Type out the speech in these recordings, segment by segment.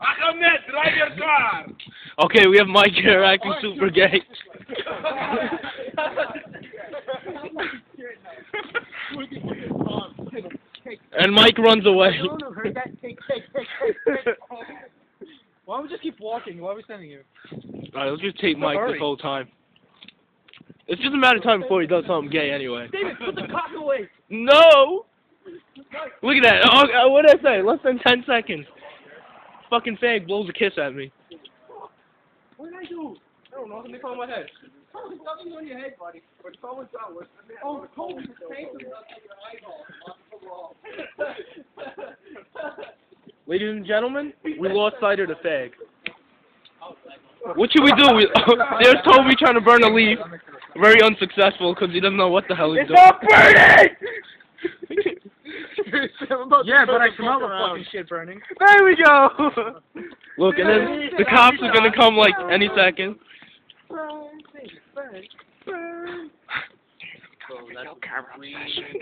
Ahmed, drive your car. Okay, we have Mike here acting super gay. and Mike runs away. Why don't we just keep walking? Why are we standing here? Alright, let's just tape Mike Hurry. this whole time. It's just a matter of time before he does something gay anyway. David, put the cock away. No! Look at that. Oh, uh, what did I say? Less than 10 seconds. Fucking fag blows a kiss at me. What did I do? I don't know. Something fell on my head. Something on your head, buddy. But someone's out. Oh, Kobe, the paint was up your eyeball. Ladies and gentlemen, we lost sight of the fag. What should we do? We, there's Toby trying to burn a leaf. Very unsuccessful because he doesn't know what the hell he's It's doing. not burning! Yeah, but I smell the fucking shit burning. There we go. Look, and then the cops are gonna come like any second.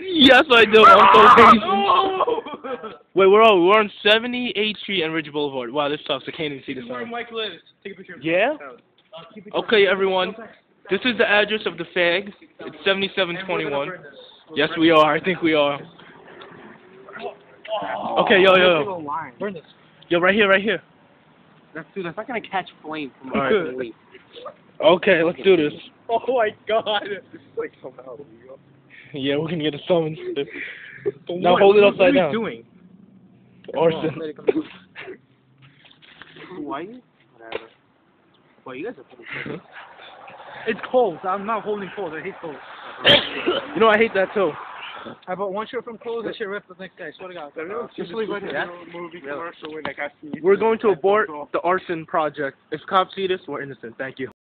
Yes, I do. I'm so patient. Wait, where are we? We're on 78th Street and Ridge Boulevard. Wow, this sucks. I can't even see the Where sign. Mike lives. Take a picture of Yeah? Okay, everyone. This is the address of the fag. It's 7721. Yes, we are. I think we are. Okay, yo, yo. Burn this. Yo, right here, right here. That's, dude, that's not gonna catch flame from my leaf. Okay, let's do this. Oh my god. Like somehow. Yeah, we're gonna get a summons. Now hold it upside down. What are you doing? Arson. Why? Whatever. Well, you guys are pretty It's cold. I'm not holding cold. I hate cold. you know, I hate that too. I bought one shirt from Kohl's. That shit ripped the next day. I swear to God. Just leave right here. movie commercial when I got We're going to abort the arson project. If cops see this, we're innocent. Thank you.